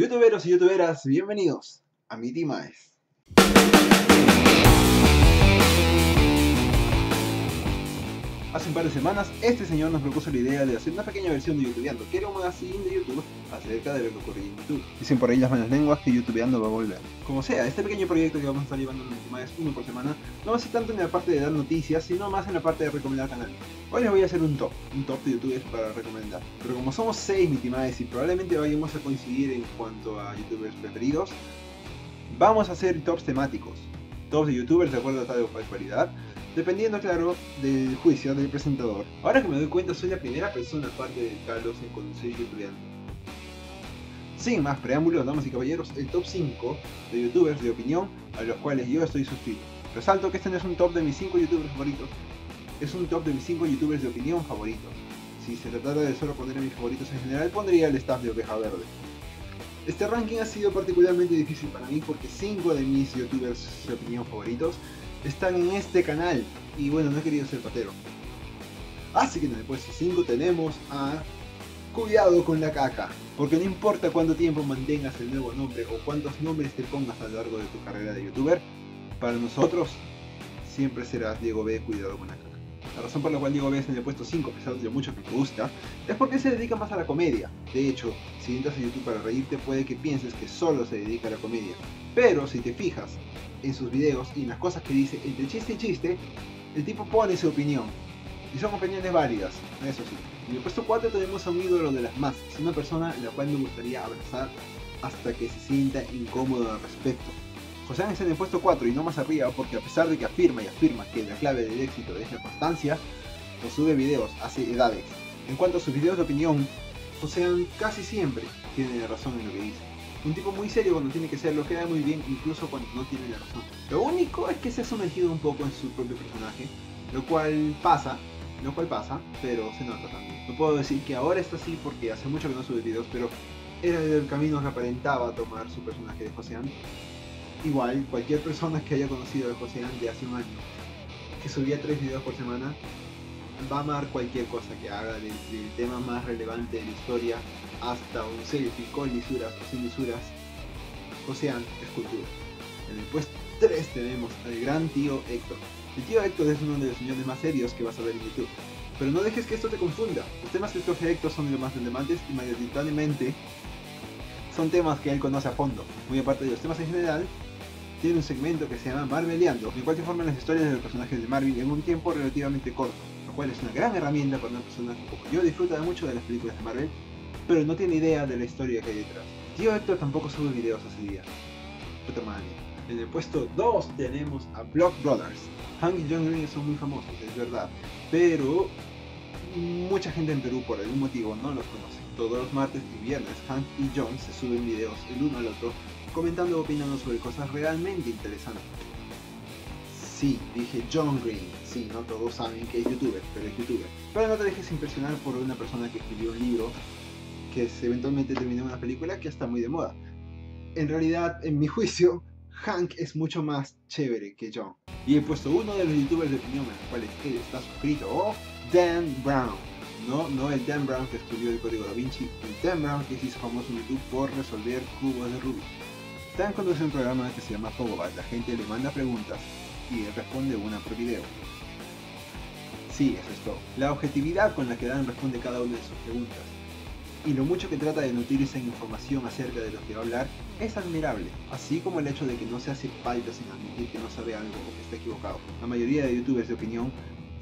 Youtuberos y youtuberas, bienvenidos a mi Timaes. Hace un par de semanas, este señor nos propuso la idea de hacer una pequeña versión de YouTubeando, que era un magazine de YouTube acerca de lo que ocurría en YouTube. Dicen por ahí las malas lenguas que YouTubeando va a volver. Como sea, este pequeño proyecto que vamos a estar llevando en Timaes uno por semana, no va a ser tanto en la parte de dar noticias, sino más en la parte de recomendar canales. Hoy les voy a hacer un top, un top de youtubers para recomendar. Pero como somos 6 Mitimaes y probablemente vayamos a coincidir en cuanto a youtubers preferidos, vamos a hacer tops temáticos. Tops de youtubers de acuerdo a tal cualidad dependiendo, claro, del juicio del presentador. Ahora que me doy cuenta, soy la primera persona, aparte de Carlos, en conocer youtubeando. Sin más preámbulos, damas y caballeros, el top 5 de youtubers de opinión a los cuales yo estoy suscrito. Resalto que este no es un top de mis 5 youtubers favoritos, es un top de mis 5 youtubers de opinión favoritos. Si se tratara de solo poner a mis favoritos en general, pondría el staff de Oveja Verde. Este ranking ha sido particularmente difícil para mí porque 5 de mis youtubers de opinión favoritos están en este canal. Y bueno, no he querido ser patero. Así que en el puesto 5 tenemos a Cuidado con la caca, porque no importa cuánto tiempo mantengas el nuevo nombre o cuántos nombres te pongas a lo largo de tu carrera de youtuber, para nosotros siempre serás Diego B. Cuidado con la caca. La razón por la cual Diego B es en el puesto 5, a pesar de mucho que me gusta, es porque se dedica más a la comedia. De hecho, si entras a YouTube para reírte, puede que pienses que solo se dedica a la comedia. Pero si te fijas en sus videos y en las cosas que dice entre chiste y chiste, el tipo pone su opinión. Y son opiniones válidas, eso sí. En el puesto 4 tenemos a un ídolo de las masas, una persona la cual me gustaría abrazar hasta que se sienta incómodo al respecto. José es en el puesto 4 y no más arriba porque a pesar de que afirma y afirma que la clave del éxito es la constancia, no sube videos hace edades. En cuanto a sus videos de opinión, José casi siempre tiene razón en lo que dice. Un tipo muy serio cuando tiene que ser, lo queda muy bien incluso cuando no tiene la razón. Lo único es que se ha sumergido un poco en su propio personaje, lo cual pasa, lo cual pasa, pero se nota también. No puedo decir que ahora está así porque hace mucho que no sube videos, pero era el camino que aparentaba tomar su personaje de Josean. Igual, cualquier persona que haya conocido a Josean de hace un año, que subía tres videos por semana, va a amar cualquier cosa que haga, del, del tema más relevante de la historia hasta un selfie con lisuras o sin lisuras, Ocean Escultura. En el puesto 3 tenemos al gran tío Héctor. El tío Héctor es uno de los señores más serios que vas a ver en YouTube. Pero no dejes que esto te confunda. Los temas que escoge Héctor son los más relevantes y mayoritariamente son temas que él conoce a fondo. Muy aparte de los temas en general, tiene un segmento que se llama Marveleando, en cual te informan las historias de los personajes de Marvel en un tiempo relativamente corto, lo cual es una gran herramienta para una persona como yo disfruta mucho de las películas de Marvel pero no tiene idea de la historia que hay detrás. Tío Héctor tampoco sube videos ese día. Puta madre. En el puesto 2 tenemos a Block Brothers. Hank y John Green son muy famosos, es verdad, pero mucha gente en Perú por algún motivo no los conoce. Todos los martes y viernes Hank y John se suben videos el uno al otro comentando o opinando sobre cosas realmente interesantes. Sí, dije John Green. Sí, no todos saben que es youtuber, pero es youtuber. Pero no te dejes impresionar por una persona que escribió un libro que eventualmente terminó una película que está muy de moda. En realidad, en mi juicio, Hank es mucho más chévere que John. Y he puesto uno de los youtubers de opinión en los cuales él está suscrito, Dan Brown. No, no el Dan Brown que escribió el código da Vinci, el Dan Brown que se hizo famoso en YouTube por resolver cubos de Rubik. Dan conduce un programa que se llama Pogobat. La gente le manda preguntas y él responde una por video. Sí, eso es todo. La objetividad con la que Dan responde cada una de sus preguntas y lo mucho que trata de nutrir esa información acerca de lo que va a hablar es admirable, así como el hecho de que no se hace falta sin admitir que no sabe algo o que está equivocado. La mayoría de youtubers de opinión,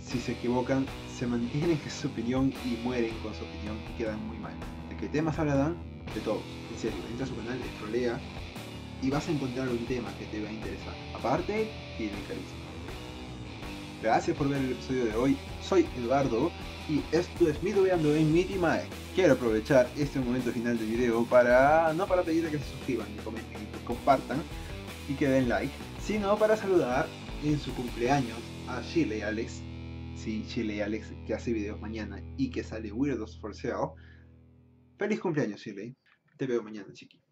si se equivocan, se mantienen en su opinión y mueren con su opinión y quedan muy mal. ¿De qué temas hablarán? De todo. En serio, entra a su canal, trolea y vas a encontrar un tema que te va a interesar. Aparte, tiene carisma. Gracias por ver el episodio de hoy. Soy Eduardo y esto es Midwayando en Mitimae. Quiero aprovechar este momento final del video para, no para pedirle que se suscriban, y comenten y compartan y que den like, sino para saludar en su cumpleaños a Shirley Alex, sí, Shirley Alex que hace videos mañana y que sale Weirdos for Sale. Feliz cumpleaños Shirley, te veo mañana chiqui.